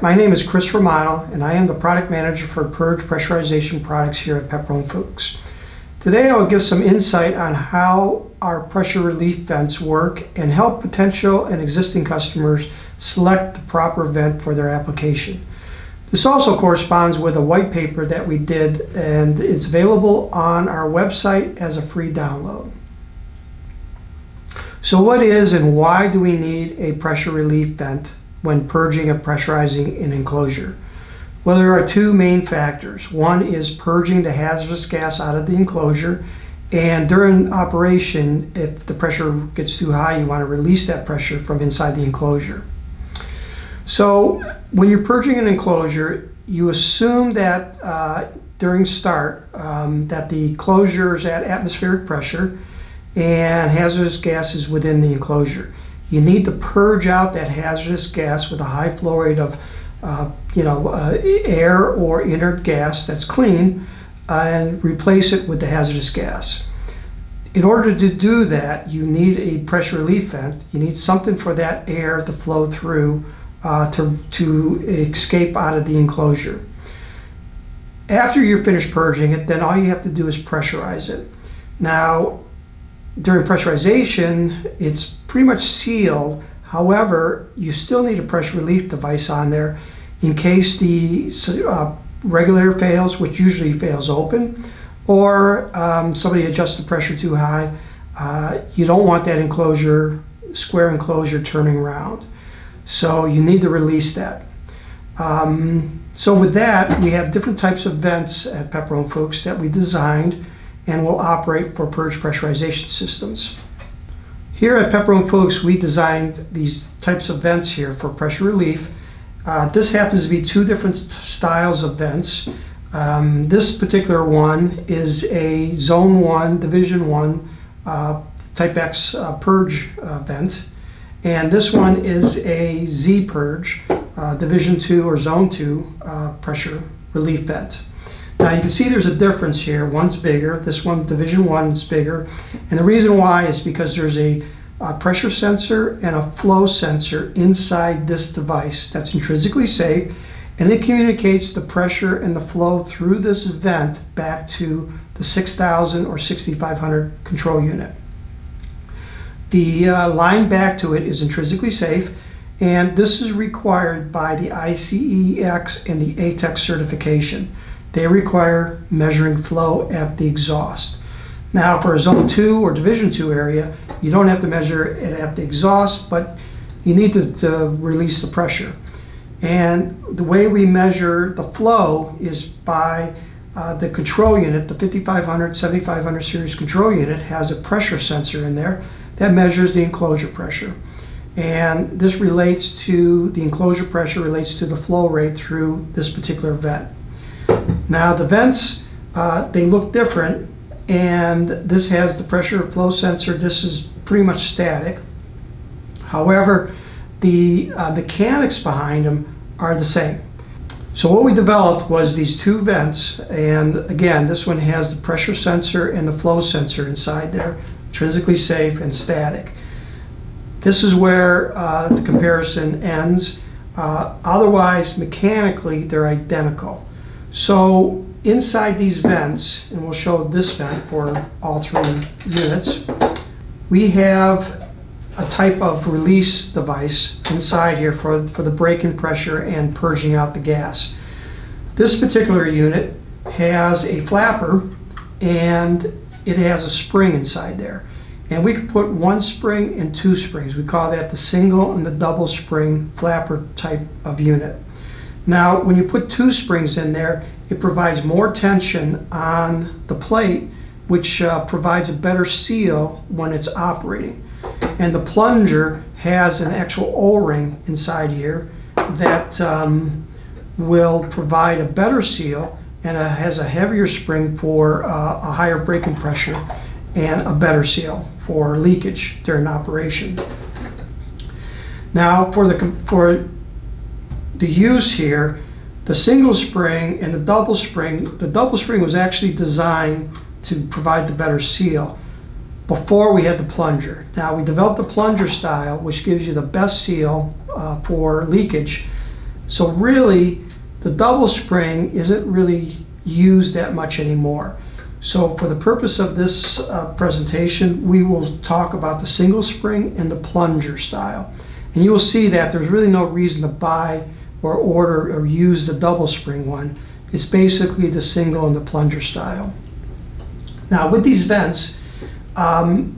My name is Chris Romano, and I am the product manager for Purge Pressurization Products here at Pepperl & Fuchs. Today I will give some insight on how our pressure relief vents work and help potential and existing customers select the proper vent for their application. This also corresponds with a white paper that we did and it's available on our website as a free download. So what is and why do we need a pressure relief vent when purging and pressurizing an enclosure? Well, there are two main factors. One is purging the hazardous gas out of the enclosure, and during operation, if the pressure gets too high, you want to release that pressure from inside the enclosure. So when you're purging an enclosure, you assume that uh, during start um, that the enclosure is at atmospheric pressure and hazardous gases within the enclosure. You need to purge out that hazardous gas with a high flow rate of uh, you know, uh, air or inert gas that's clean uh, and replace it with the hazardous gas. In order to do that, you need a pressure relief vent. You need something for that air to flow through uh, to, to escape out of the enclosure. After you're finished purging it, then all you have to do is pressurize it. Now, during pressurization, it's pretty much sealed. However, you still need a pressure relief device on there in case the uh, regulator fails, which usually fails open, or um, somebody adjusts the pressure too high. Uh, you don't want that enclosure, square enclosure turning around. So you need to release that. Um, so with that, we have different types of vents at Pepperl & Fuchs that we designed and will operate for purge pressurization systems. Here at Pepperl & Fuchs, we designed these types of vents here for pressure relief. Uh, this happens to be two different styles of vents. Um, this particular one is a Zone 1, Division 1 uh, Type X uh, purge uh, vent. And this one is a Z purge, uh, Division 2 or Zone 2 uh, pressure relief vent. Now you can see there's a difference here. One's bigger, this one, Division 1, is bigger. And the reason why is because there's a, a pressure sensor and a flow sensor inside this device that's intrinsically safe and it communicates the pressure and the flow through this vent back to the 6000 or 6500 control unit. The uh, line back to it is intrinsically safe and this is required by the IECEx and the ATEX certification. They require measuring flow at the exhaust. Now for a zone 2 or division 2 area, you don't have to measure it at the exhaust, but you need to, to release the pressure. And the way we measure the flow is by uh, the control unit, the 5500, 7500 series control unit has a pressure sensor in there that measures the enclosure pressure. And this relates to, the enclosure pressure relates to the flow rate through this particular vent. Now the vents, uh, they look different and this has the pressure flow sensor. This is pretty much static. However, the uh, mechanics behind them are the same. So what we developed was these two vents and again this one has the pressure sensor and the flow sensor inside there, intrinsically safe and static. This is where uh, the comparison ends. Uh, otherwise mechanically they're identical. So inside these vents, and we'll show this vent for all three units, we have a type of release device inside here for, for the break-in pressure and purging out the gas. This particular unit has a flapper and it has a spring inside there. And we can put one spring and two springs. We call that the single and the double spring flapper type of unit. Now, when you put two springs in there, it provides more tension on the plate, which uh, provides a better seal when it's operating. And the plunger has an actual O-ring inside here that um, will provide a better seal and a, has a heavier spring for uh, a higher break-in pressure and a better seal for leakage during operation. Now for the for the use here, the single spring and the double spring, the double spring was actually designed to provide the better seal before we had the plunger. Now we developed the plunger style, which gives you the best seal uh, for leakage. So really, the double spring isn't really used that much anymore. So for the purpose of this uh, presentation, we will talk about the single spring and the plunger style. And you will see that there's really no reason to buy or order or use the double spring one. It's basically the single and the plunger style. Now with these vents, um,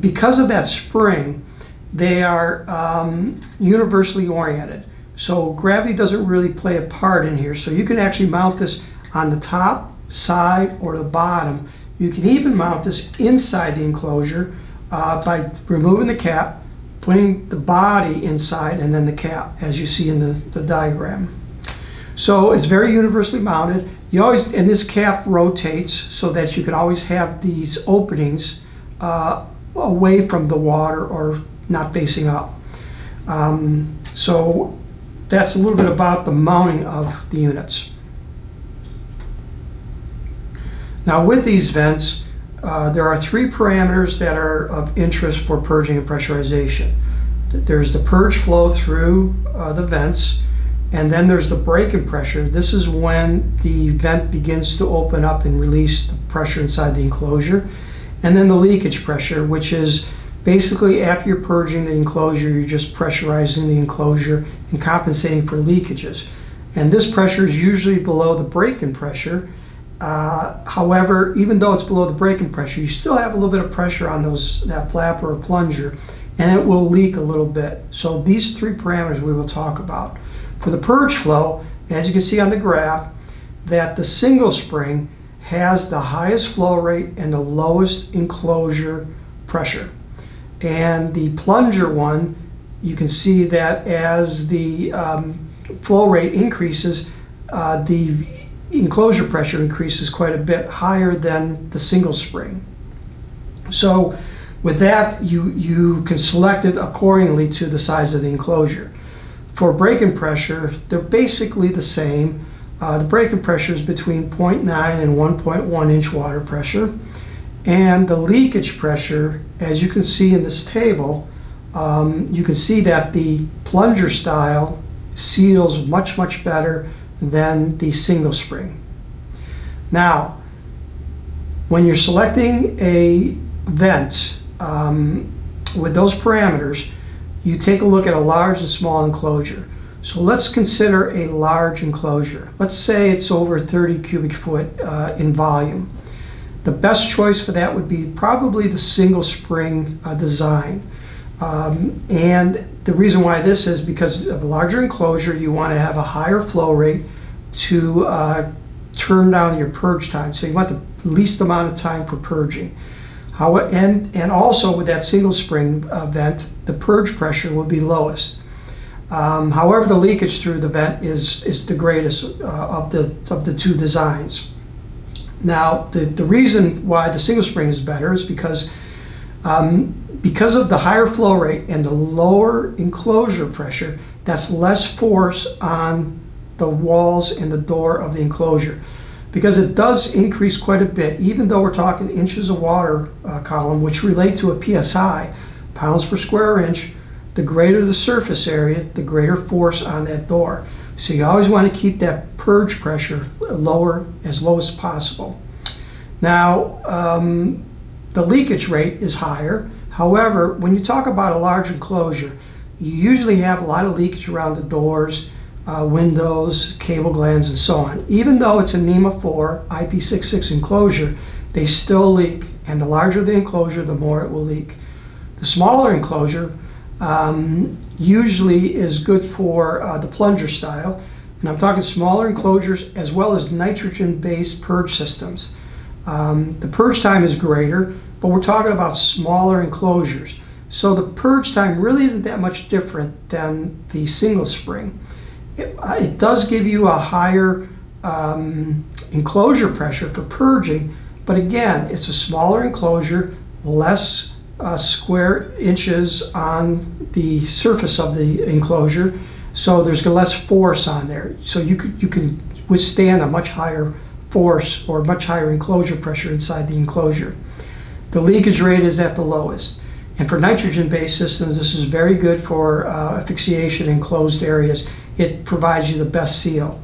because of that spring, they are um, universally oriented. So gravity doesn't really play a part in here. So you can actually mount this on the top, side, or the bottom. You can even mount this inside the enclosure uh, by removing the cap, putting the body inside, and then the cap, as you see in the, the diagram. So it's very universally mounted. You always, and this cap rotates so that you can always have these openings uh, away from the water or not facing up. Um, so that's a little bit about the mounting of the units. Now with these vents, uh, there are three parameters that are of interest for purging and pressurization. There's the purge flow through uh, the vents, and then there's the break-in pressure. This is when the vent begins to open up and release the pressure inside the enclosure. And then the leakage pressure, which is basically after you're purging the enclosure, you're just pressurizing the enclosure and compensating for leakages. And this pressure is usually below the break-in pressure, uh, however, even though it's below the break-in pressure, you still have a little bit of pressure on those that flapper or plunger, and it will leak a little bit. So these three parameters we will talk about. For the purge flow, as you can see on the graph, that the single spring has the highest flow rate and the lowest enclosure pressure. And the plunger one, you can see that as the um, flow rate increases, uh, the enclosure pressure increases quite a bit higher than the single spring. So with that, you, you can select it accordingly to the size of the enclosure. For break-in pressure, they're basically the same. Uh, the break-in pressure is between 0.9 and 1.1 inch water pressure. And the leakage pressure, as you can see in this table, um, you can see that the plunger style seals much, much better than the single spring. Now, when you're selecting a vent um, with those parameters, you take a look at a large and small enclosure. So let's consider a large enclosure. Let's say it's over 30 cubic foot uh, in volume. The best choice for that would be probably the single spring uh, design. Um, and the reason why this is because of a larger enclosure, you want to have a higher flow rate to uh, turn down your purge time. So you want the least amount of time for purging. How, and, and also with that single spring uh, vent, the purge pressure will be lowest. Um, however, the leakage through the vent is, is the greatest uh, of, the, of the two designs. Now, the, the reason why the single spring is better is because um, because of the higher flow rate and the lower enclosure pressure, that's less force on the walls and the door of the enclosure. Because it does increase quite a bit, even though we're talking inches of water uh, column, which relate to a PSI, pounds per square inch, the greater the surface area, the greater force on that door. So you always want to keep that purge pressure lower, as low as possible. Now, um, the leakage rate is higher. However, when you talk about a large enclosure, you usually have a lot of leakage around the doors, uh, windows, cable glands, and so on. Even though it's a NEMA 4 IP66 enclosure, they still leak. And the larger the enclosure, the more it will leak. The smaller enclosure um, usually is good for uh, the plunger style. And I'm talking smaller enclosures as well as nitrogen-based purge systems. Um, the purge time is greater, but we're talking about smaller enclosures. So the purge time really isn't that much different than the single spring. It, uh, it does give you a higher um, enclosure pressure for purging, but again, it's a smaller enclosure, less uh, square inches on the surface of the enclosure, so there's less force on there. So you, could, you can withstand a much higher force or much higher enclosure pressure inside the enclosure. The leakage rate is at the lowest. And for nitrogen-based systems, this is very good for uh, asphyxiation in closed areas. it provides you the best seal.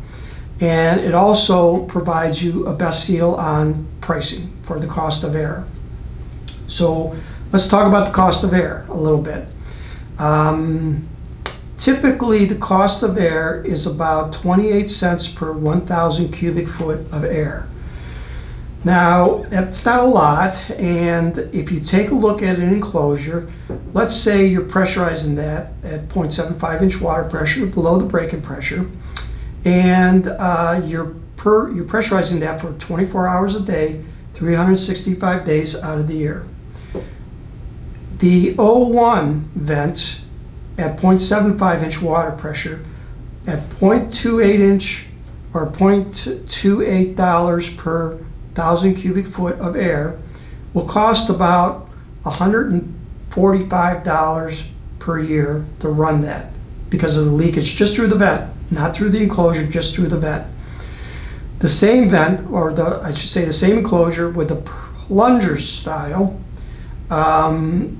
And it also provides you a best seal on pricing for the cost of air. So let's talk about the cost of air a little bit. Um, typically, the cost of air is about 28 cents per 1,000 cubic foot of air. Now, that's not a lot, and if you take a look at an enclosure, let's say you're pressurizing that at 0.75 inch water pressure below the break-in pressure, and uh, you're, per, you're pressurizing that for 24 hours a day, 365 days out of the year. The O1 vents at 0.75 inch water pressure at 0.28 inch or 0.28 dollars per thousand cubic foot of air will cost about $145 per year to run that because of the leakage just through the vent, not through the enclosure, just through the vent. The same vent, or the I should say the same enclosure with the plunger style, um,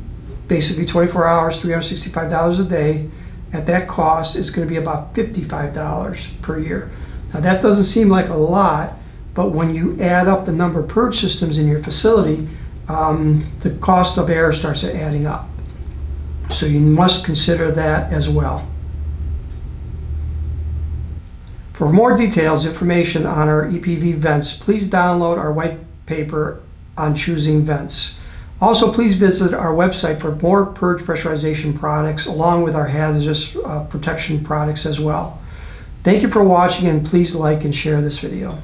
basically 24 hours, $365 a day, at that cost is going to be about $55 per year. Now that doesn't seem like a lot, but when you add up the number of purge systems in your facility, um, the cost of air starts adding up. So you must consider that as well. For more details, information on our EPV vents, please download our white paper on choosing vents. Also, please visit our website for more purge pressurization products along with our hazardous uh, protection products as well. Thank you for watching and please like and share this video.